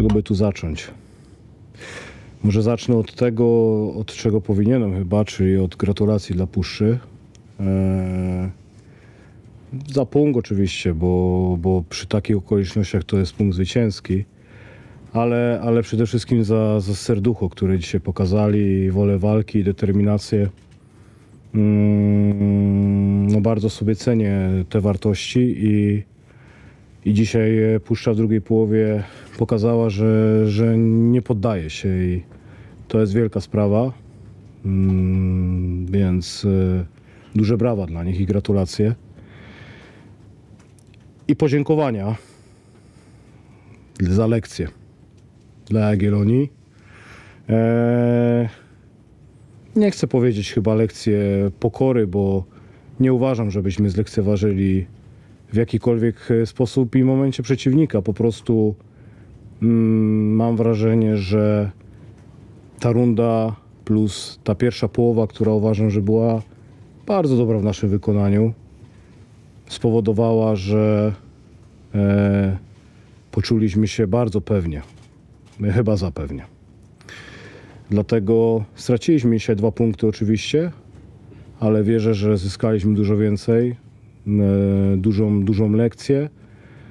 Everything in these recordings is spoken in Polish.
czego by tu zacząć? Może zacznę od tego, od czego powinienem chyba, czyli od gratulacji dla Puszczy. Eee, za punkt oczywiście, bo, bo przy takich okolicznościach to jest punkt zwycięski, ale, ale przede wszystkim za, za serducho, które dzisiaj pokazali, wolę walki i determinację. Mm, no bardzo sobie cenię te wartości i, i dzisiaj Puszcza w drugiej połowie pokazała, że, że nie poddaje się i to jest wielka sprawa. Mm, Więc e, duże brawa dla nich i gratulacje. I podziękowania za lekcję dla Jagiellonii. Eee, nie chcę powiedzieć chyba lekcję pokory, bo nie uważam, żebyśmy zlekceważyli w jakikolwiek e, sposób i momencie przeciwnika. Po prostu mm, mam wrażenie, że ta runda plus ta pierwsza połowa, która uważam, że była bardzo dobra w naszym wykonaniu, spowodowała, że e, poczuliśmy się bardzo pewnie. Chyba zapewnie. Dlatego straciliśmy dzisiaj dwa punkty oczywiście, ale wierzę, że zyskaliśmy dużo więcej, e, dużą, dużą lekcję,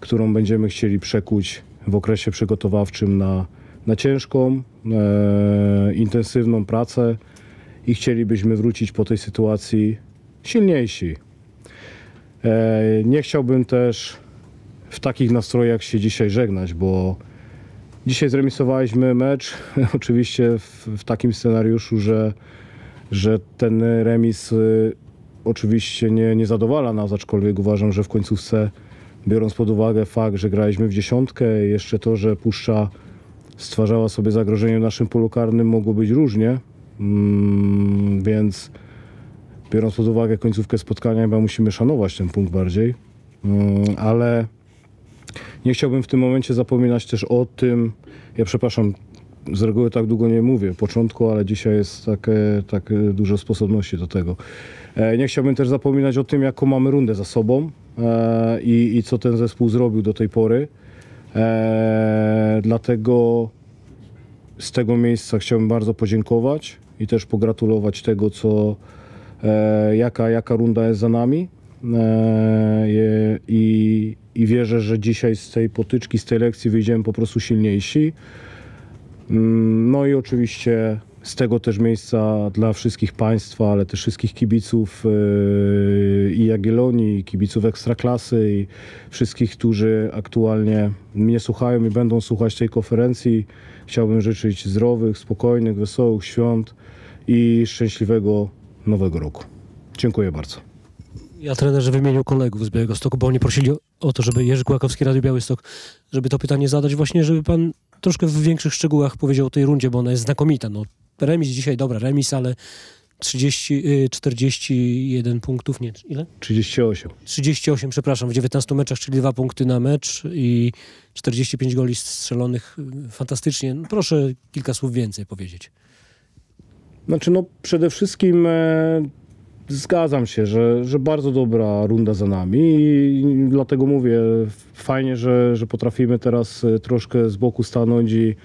którą będziemy chcieli przekuć w okresie przygotowawczym na, na ciężką, e, intensywną pracę i chcielibyśmy wrócić po tej sytuacji silniejsi. E, nie chciałbym też w takich nastrojach się dzisiaj żegnać, bo dzisiaj zremisowaliśmy mecz, oczywiście w, w takim scenariuszu, że, że ten remis y, oczywiście nie, nie zadowala nas, aczkolwiek uważam, że w końcówce, biorąc pod uwagę fakt, że graliśmy w dziesiątkę, jeszcze to, że Puszcza stwarzała sobie zagrożenie w naszym polu karnym, mogło być różnie, mm, więc biorąc pod uwagę końcówkę spotkania, chyba musimy szanować ten punkt bardziej, Mm, ale nie chciałbym w tym momencie zapominać też o tym, ja przepraszam, z reguły tak długo nie mówię, początku, ale dzisiaj jest takie, takie dużo sposobności do tego. E, Nie chciałbym też zapominać o tym, jaką mamy rundę za sobą e, i, i co ten zespół zrobił do tej pory. E, Dlatego z tego miejsca chciałbym bardzo podziękować i też pogratulować tego, co, jaka, jaka runda jest za nami. I, I wierzę, że dzisiaj z tej potyczki, z tej lekcji wyjdziemy po prostu silniejsi. Mm, No i oczywiście z tego też miejsca dla wszystkich Państwa, ale też wszystkich kibiców yy, i Jagiellonii, kibiców Ekstraklasy i wszystkich, którzy aktualnie mnie słuchają i będą słuchać tej konferencji. Chciałbym życzyć zdrowych, spokojnych, wesołych świąt i szczęśliwego nowego roku. Dziękuję bardzo. Ja trenerze wymienił kolegów z Białego Stoku, bo oni prosili o to, żeby Jerzy Kłakowski, Radio Białystok, żeby to pytanie zadać właśnie, żeby pan troszkę w większych szczegółach powiedział o tej rundzie, bo ona jest znakomita. No, remis dzisiaj, dobra, remis, ale 30, y, 41 punktów, nie, ile? 38. 38, przepraszam, w 19 meczach, czyli dwa punkty na mecz i 45 goli strzelonych. y, Fantastycznie. No, proszę kilka słów więcej powiedzieć. Znaczy, no przede wszystkim e, zgadzam się, że, że bardzo dobra runda za nami i dlatego mówię, fajnie, że, że potrafimy teraz e, troszkę z boku stanąć i,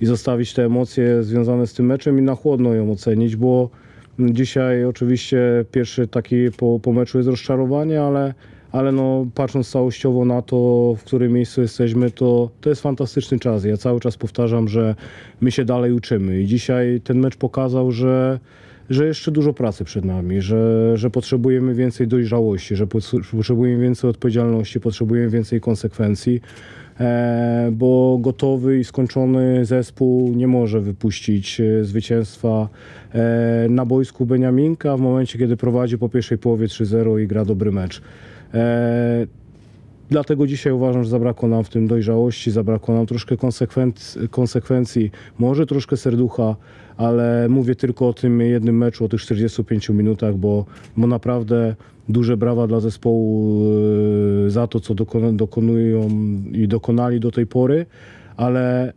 i zostawić te emocje związane z tym meczem i na chłodno ją ocenić, bo dzisiaj oczywiście pierwszy taki po, po meczu jest rozczarowanie, ale, ale no, patrząc całościowo na to, w którym miejscu jesteśmy, to, to jest fantastyczny czas. Ja cały czas powtarzam, że my się dalej uczymy i dzisiaj ten mecz pokazał, że, że jeszcze dużo pracy przed nami, że, że potrzebujemy więcej dojrzałości, że pot- potrzebujemy więcej odpowiedzialności, potrzebujemy więcej konsekwencji, bo gotowy i skończony zespół nie może wypuścić e, zwycięstwa e, na boisku Beniaminka w momencie, kiedy prowadzi po pierwszej połowie 3-0 i gra dobry mecz. Dlatego dzisiaj uważam, że zabrakło nam w tym dojrzałości, zabrakło nam troszkę konsekwenc- konsekwencji, może troszkę serducha, ale mówię tylko o tym jednym meczu, o tych 45 minutach, bo, bo naprawdę duże brawa dla zespołu e, za to, co dokonują i dokonali do tej pory, ale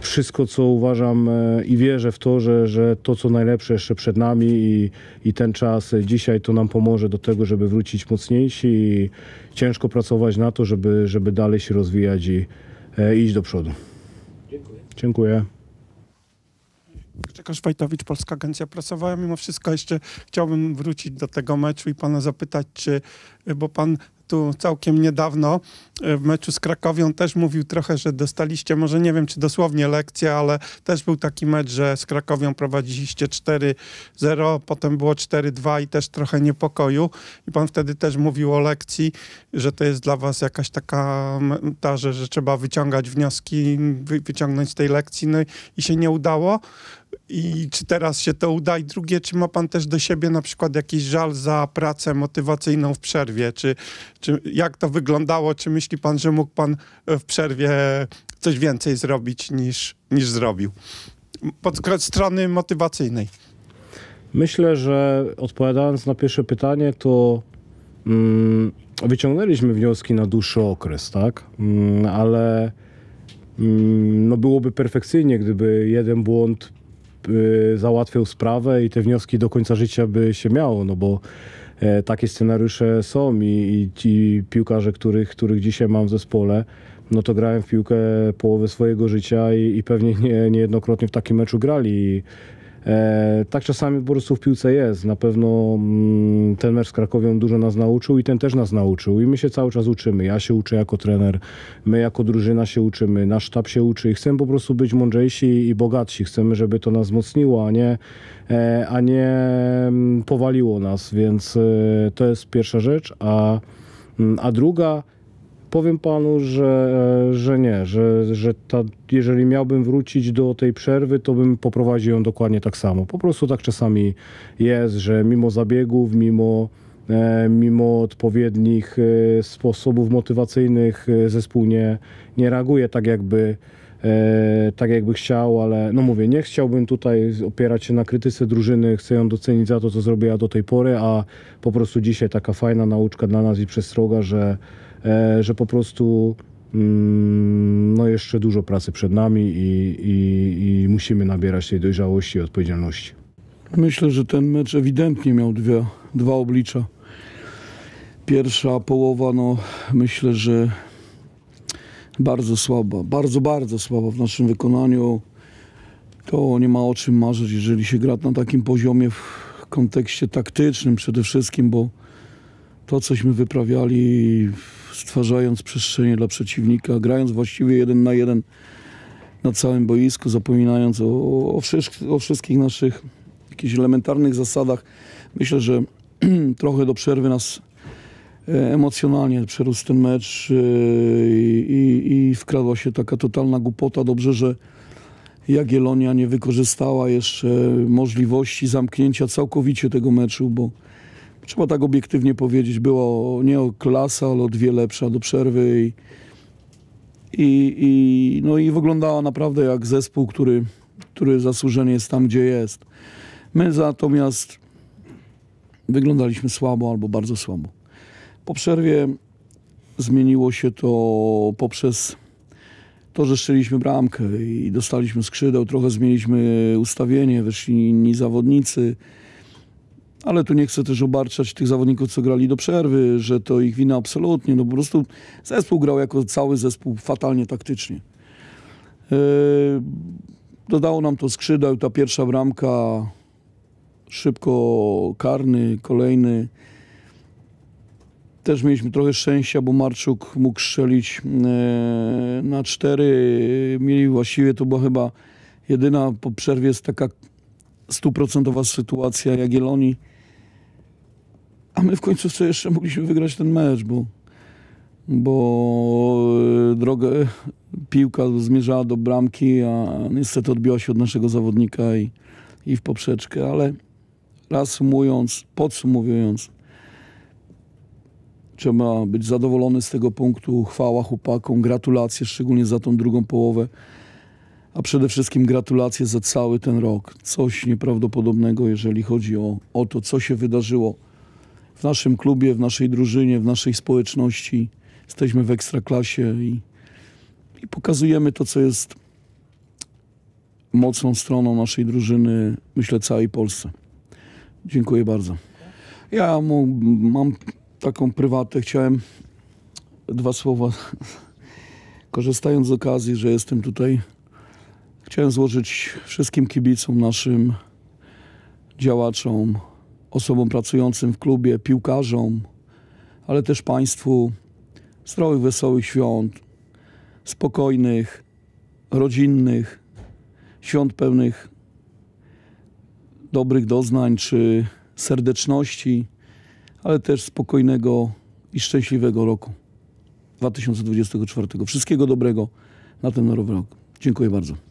wszystko, co uważam e, i wierzę w to, że, że to, co najlepsze jeszcze przed nami i, i ten czas dzisiaj to nam pomoże do tego, żeby wrócić mocniejsi i ciężko pracować na to, żeby, żeby dalej się rozwijać i e, iść do przodu. Dziękuję. Grzegorz Wojtowicz, Polska Agencja Prasowa. Ja mimo wszystko jeszcze chciałbym wrócić do tego meczu i pana zapytać, czy, bo pan tu całkiem niedawno e, w meczu z Krakowią też mówił trochę, że dostaliście, może nie wiem czy dosłownie lekcję, ale też był taki mecz, że z Krakowią prowadziliście 4-0, potem było 4-2 i też trochę niepokoju. I pan wtedy też mówił o lekcji, że to jest dla was jakaś taka ta, że, że trzeba wyciągać wnioski, wy, wyciągnąć z tej lekcji, no i, i się nie udało. I czy teraz się to uda? I drugie, czy ma pan też do siebie na przykład jakiś żal za pracę motywacyjną w przerwie? Czy, czy jak to wyglądało? Czy myśli pan, że mógł pan w przerwie coś więcej zrobić niż, niż zrobił? Pod strony motywacyjnej. Myślę, że odpowiadając na pierwsze pytanie, to mm, wyciągnęliśmy wnioski na dłuższy okres, tak? Mm, ale mm, no byłoby perfekcyjnie, gdyby jeden błąd załatwiał sprawę i te wnioski do końca życia by się miało, no bo e, takie scenariusze są i, i ci piłkarze, których, których dzisiaj mam w zespole, no to grałem w piłkę połowę swojego życia i, i pewnie nie, niejednokrotnie w takim meczu grali. I, E, tak czasami po prostu w piłce jest. Na pewno mm, ten mecz z Krakowią dużo nas nauczył i ten też nas nauczył. I my się cały czas uczymy. Ja się uczę jako trener, my jako drużyna się uczymy, nasz sztab się uczy i chcemy po prostu być mądrzejsi i bogatsi. Chcemy, żeby to nas wzmocniło, a nie, e, a nie mm, powaliło nas. Więc e, to jest pierwsza rzecz. A, mm, a druga, powiem panu, że, że nie, że, że ta, jeżeli miałbym wrócić do tej przerwy, to bym poprowadził ją dokładnie tak samo. Po prostu tak czasami jest, że mimo zabiegów, mimo, e, mimo odpowiednich e, sposobów motywacyjnych e, zespół nie, nie reaguje tak jakby e, tak jakby chciał, ale no mówię, nie chciałbym tutaj opierać się na krytyce drużyny, chcę ją docenić za to, co zrobiła do tej pory, a po prostu dzisiaj taka fajna nauczka dla nas i przestroga, że e, że po prostu mm, no jeszcze dużo pracy przed nami i, i, i musimy nabierać tej dojrzałości i odpowiedzialności. Myślę, że ten mecz ewidentnie miał dwie, dwa oblicza. Pierwsza połowa, no myślę, że bardzo słaba, bardzo, bardzo słaba w naszym wykonaniu. To nie ma o czym marzyć, jeżeli się gra na takim poziomie w kontekście taktycznym przede wszystkim, bo to, cośmy wyprawiali, stwarzając przestrzenie dla przeciwnika, grając właściwie jeden na jeden na całym boisku, zapominając o, o, o wszystkich naszych jakichś elementarnych zasadach. Myślę, że trochę do przerwy nas e, emocjonalnie przerósł ten mecz e, i, i, i wkradła się taka totalna głupota. Dobrze, że Jagiellonia nie wykorzystała jeszcze możliwości zamknięcia całkowicie tego meczu, bo trzeba tak obiektywnie powiedzieć, było nie o klasa, ale o dwie lepsza do przerwy i, i, i, no i wyglądała naprawdę jak zespół, który, który zasłużenie jest tam, gdzie jest. My natomiast wyglądaliśmy słabo albo bardzo słabo. Po przerwie zmieniło się to poprzez to, że strzeliśmy bramkę i dostaliśmy skrzydeł, trochę zmieniliśmy ustawienie, weszli inni zawodnicy, ale tu nie chcę też obarczać tych zawodników, co grali do przerwy, że to ich wina absolutnie, no po prostu zespół grał jako cały zespół fatalnie taktycznie. Yy, dodało nam to skrzydeł, ta pierwsza bramka, szybko karny, kolejny. Też mieliśmy trochę szczęścia, bo Marczuk mógł strzelić e, na cztery. Mieli właściwie, to była chyba jedyna po przerwie jest taka stuprocentowa sytuacja Jagiellonii. A my w końcu co jeszcze mogliśmy wygrać ten mecz, bo, bo e, drogę, piłka zmierzała do bramki, a niestety odbiła się od naszego zawodnika i, i w poprzeczkę, ale reasumując, podsumowując, trzeba być zadowolony z tego punktu. Chwała chłopakom, gratulacje szczególnie za tą drugą połowę, a przede wszystkim gratulacje za cały ten rok. Coś nieprawdopodobnego, jeżeli chodzi o, o to, co się wydarzyło w naszym klubie, w naszej drużynie, w naszej społeczności. Jesteśmy w ekstraklasie i, i pokazujemy to, co jest mocną stroną naszej drużyny, myślę, całej Polsce. Dziękuję bardzo. Ja mu, mam taką prywatę. Chciałem dwa słowa, korzystając z okazji, że jestem tutaj Chciałem złożyć wszystkim kibicom naszym, działaczom, osobom pracującym w klubie, piłkarzom, ale też Państwu zdrowych, wesołych świąt, spokojnych, rodzinnych, świąt pełnych dobrych doznań czy serdeczności, ale też spokojnego i szczęśliwego roku 2024. Wszystkiego dobrego na ten nowy rok. Dziękuję bardzo.